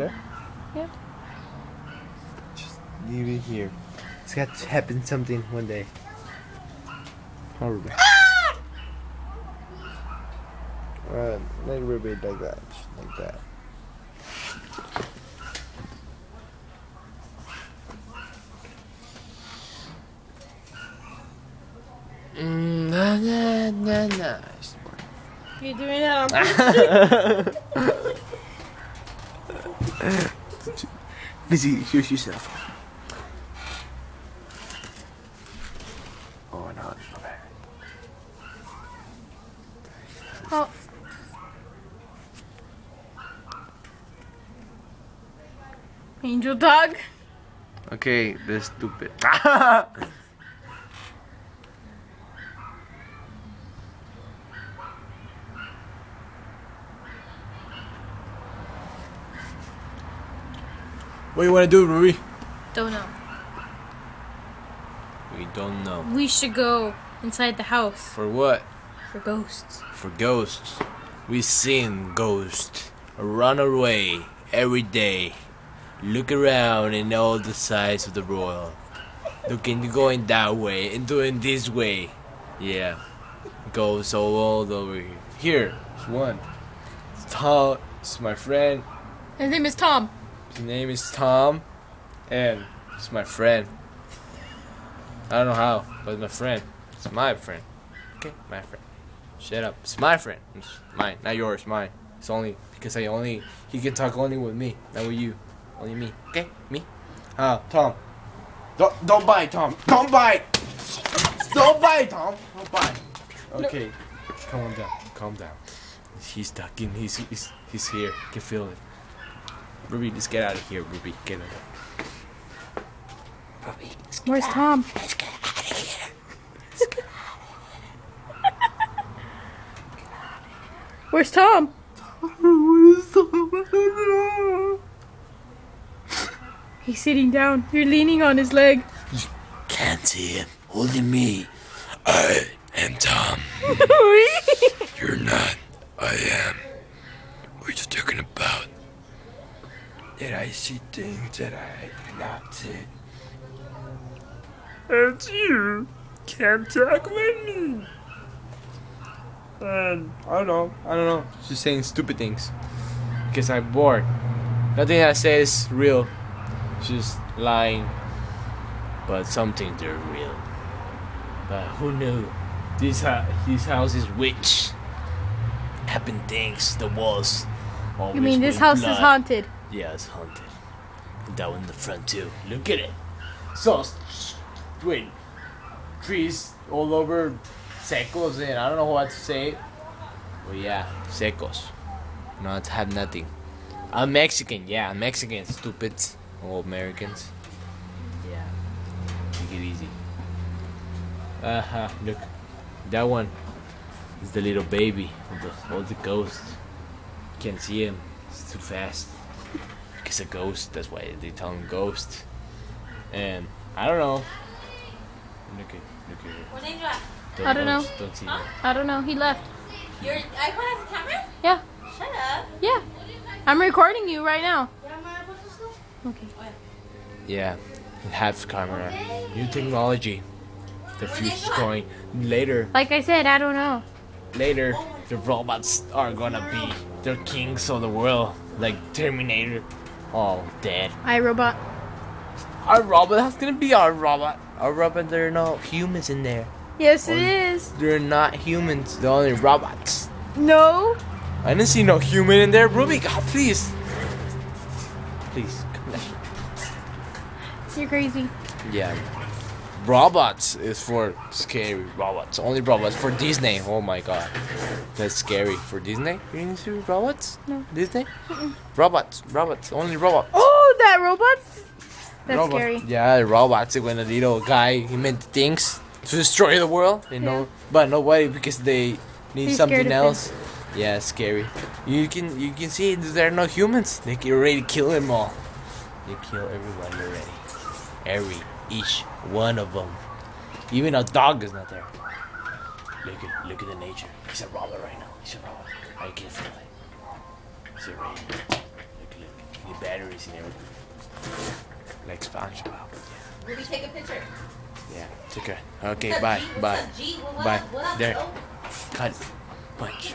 There? Yeah. Just leave it here. It's got to happen something one day. Come on, Ruby. Alright, let Ruby like that. Like that. Mm, na na na na. You doing that on purpose? Busy, shush yourself. Oh no, okay. Oh. Angel dog. Okay, that's stupid. what do you want to do, Ruby? Don't know. We don't know. We should go inside the house For what? for ghosts. For ghosts. We seen ghosts. Run away every day. Look around in all the sides of the world. Looking going that way and doing this way. Yeah. Ghosts all, all over here. Here, there's one. It's Tom. It's my friend. His name is Tom. His name is Tom. And he's my friend. I don't know how, but my friend. It's my friend. Okay, my friend. Shut up. It's my friend. It's mine, not yours. Mine. It's only because I only he can talk only with me, not with you. Only me. Okay, me. Ah, Tom. Don't don't bite, Tom. Don't bite. Don't bite, Tom. Don't bite. Okay, calm down. Calm down. He's talking. He's he's he's here. I can feel it. Ruby, just get out of here, Ruby. Get out. Ruby, let's Where's Tom? let's get out of here. Where's Tom? He's sitting down. You're leaning on his leg. You Can't see him. Only me. I am Tom. You're not. I am. What are you talking about? Did I see things that I cannot see? And you can't talk with me. And I don't know. I don't know. She's saying stupid things. Because I'm bored. Nothing I say is real. She's lying. But some things are real. But who knew? This, ha- this house is witch. Happen things. The walls. Always You mean this with house is haunted? Yeah, it's haunted. And that one in the front too. Look at it. So, wait, trees all over, secos, and I don't know what to say. But yeah, secos. Not have nothing. I'm Mexican. Yeah, I'm Mexican. Stupid. All Americans. Yeah. Take it easy. Uh huh. Look, that one is the little baby of the of the ghost. Can't see him. It's too fast. It's a ghost. That's why they tell him ghost. And I don't know. Look at look at it. Where's Angel at? I don't know. Don't see Huh? I don't know. He left. Your iPhone has a camera? Yeah. Shut up. Yeah. I'm recording you right now. Okay. Yeah, it has camera. New technology. The future's going later. Like I said, I don't know. Later, oh the robots are gonna be the kings of the world, like Terminator. All dead. I robot. Our robot, that's gonna be our robot. Our robot, there are no humans in there. Yes, it Or- is. They're not humans. They're only robots. No. I didn't see no human in there. Ruby, God, please. Please, come down. You're crazy. Yeah. Robots is for scary robots. Only robots for Disney. Oh my god. That's scary. For Disney? You didn't see robots? No. Disney? Robots. Robots. Only robots. Oh, that robot. That's Robots. scary. Yeah, the robots. When a little guy he meant things to destroy the world. You know, but nobody because they need He's something of else. Yeah, scary. You can you can see there are no humans. They can already kill them all. They kill everyone already. Every each one of them. Even a dog is not there. Look at look at the nature. He's a robot right now. He's a robot. I can feel it. He's already. Look look. The batteries and everything. Like SpongeBob. Ruby, take a picture. Yeah. Take care. Okay, bye. Bye. G? What, what Bye. There. Cut. Punch.